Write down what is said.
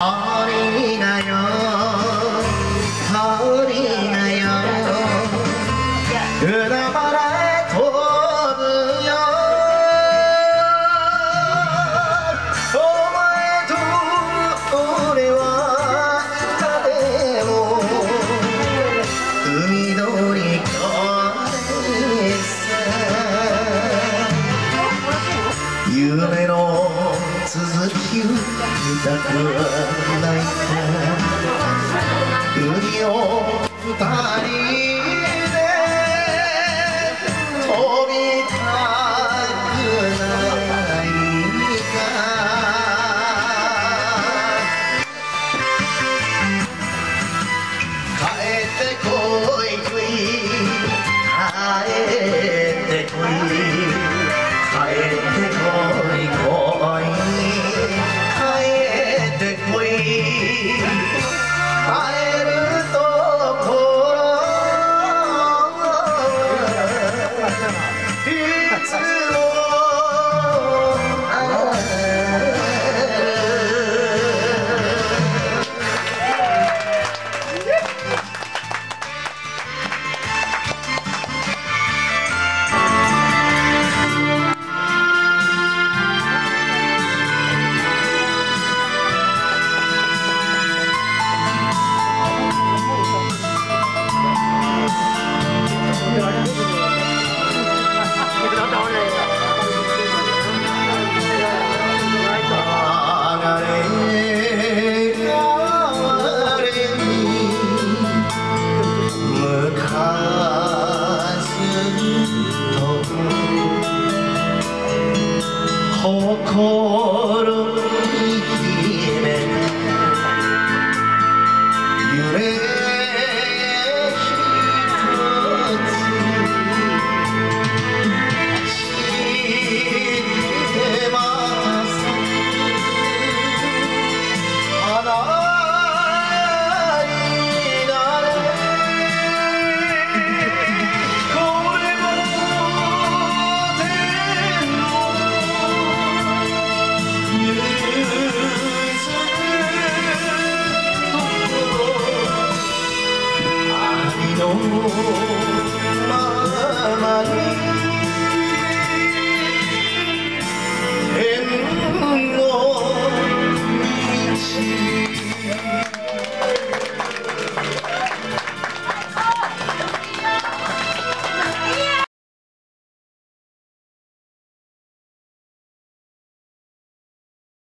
아. 続きを見たくはないか海を二人 Kor Oh.